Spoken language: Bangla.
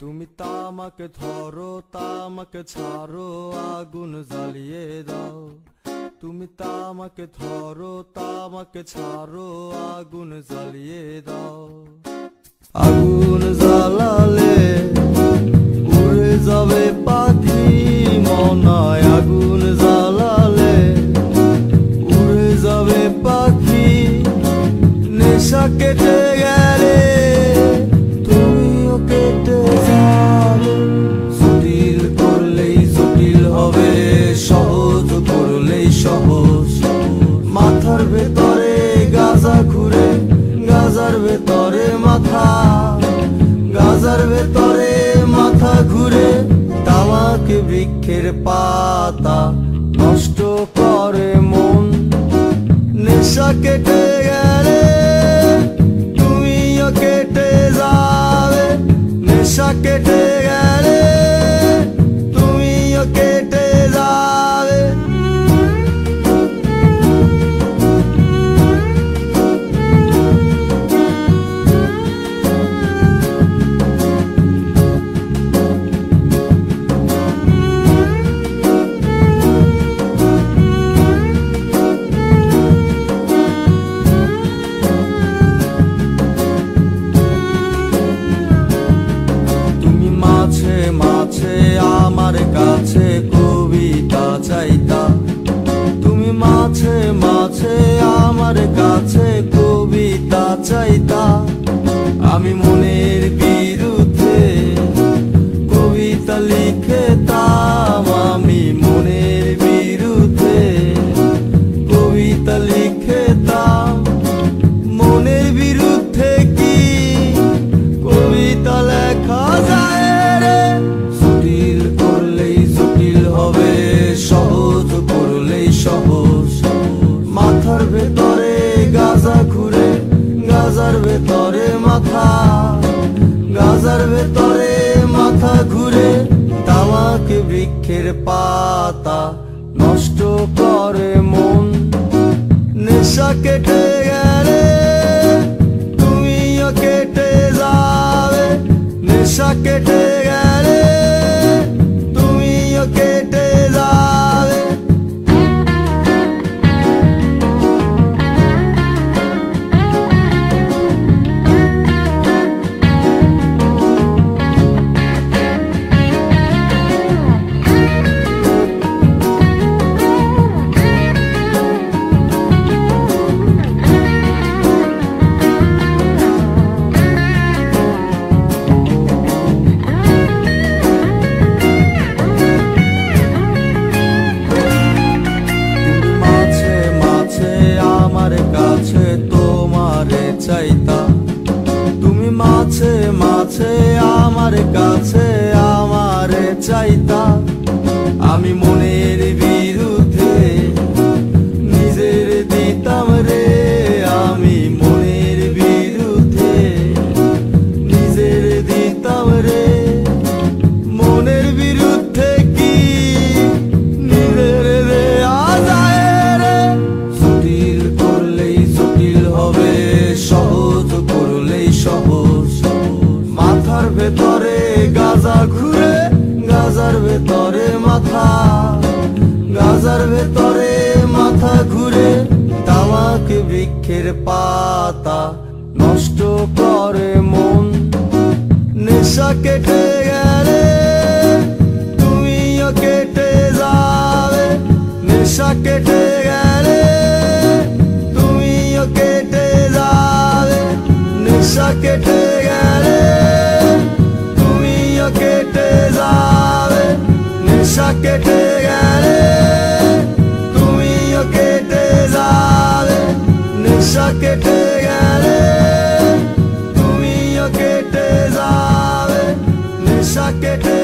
তুমি তামাকে ধরো, তামাকে ছাড়ো, আগুন জ্বালিয়ে দাও। তুমি তামাকে ধরো, তামাকে ছাড়ো, আগুন জ্বালিয়ে দাও। আগুন জ্বালালে উড়ে যাবে পাখি, মনায় আগুন জ্বালালে উড়ে যাবে পাখি। নেশা কেটে গেলে বৃক্ষের পাতা নষ্ট করে মন। নেশা কেটে আমার কাছে কবিতা চাইতা। তুমি মাছে মাছে আমার কাছে কবিতা চাইতা। আমি মনের বৃক্ষের পাতা নষ্ট করে মন। নেশা কেটে গেলে তুমিও কেটে যাবে। নেশা কেটে মাঝে আমার কাছে আমারে চাইতা। আমি মনের মাথার ভেতরে, গাজা ঘুরে, গাজার ভেতরে মাথা। গাজার ভেতরে মাথা ঘুরে, তামাকে বৃক্ষের পাতা নষ্ট করে মন। নেশা কেটে গেলে, তুমিও কেটে যাবে। নেশা কেটে গেলে, তুমিও কেটে যাবে। নেশা কেটে saqué